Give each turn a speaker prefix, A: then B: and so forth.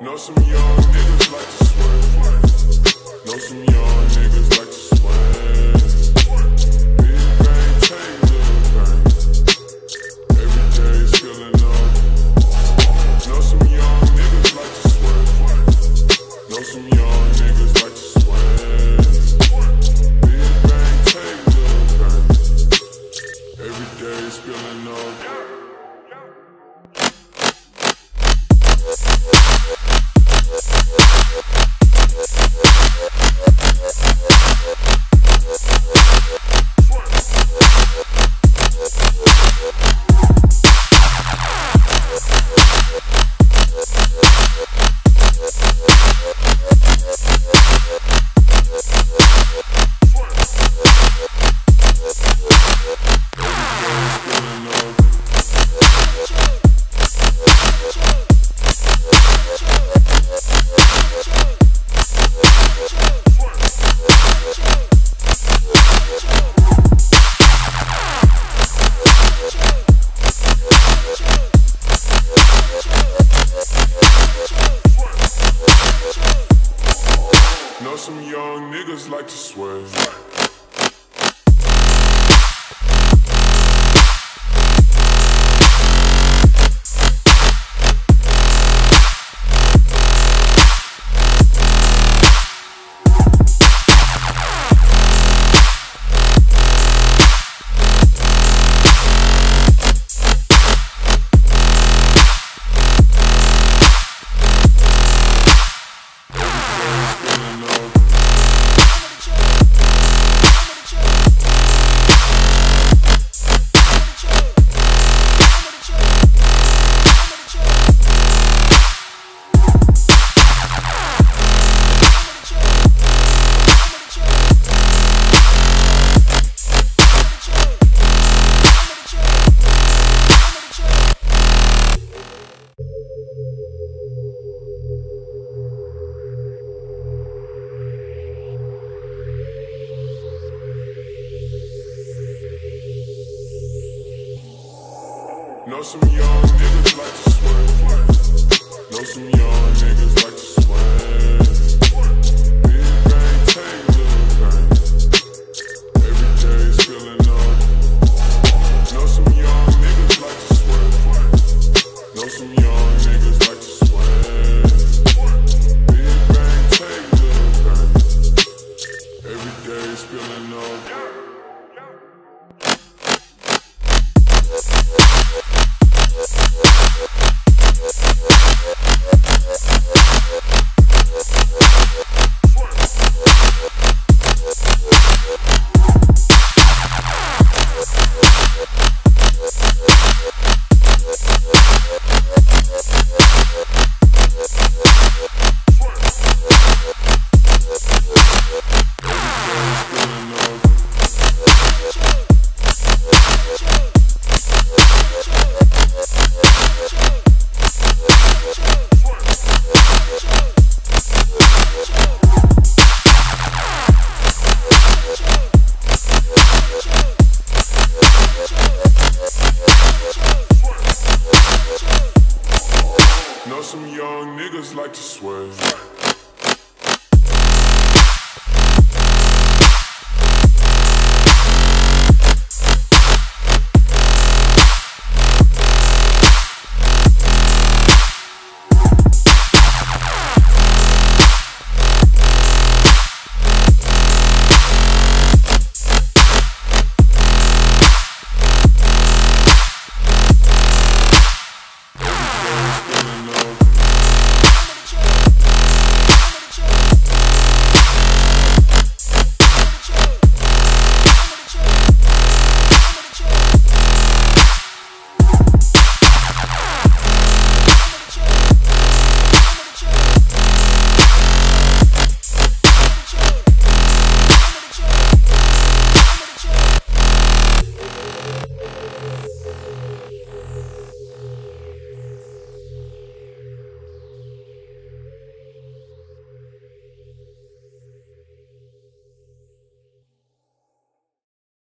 A: Know some young niggas like to swear. Know some young niggas like to swear. some young niggas like to swear. Know some young niggas like to sweat. Know some young like to sway.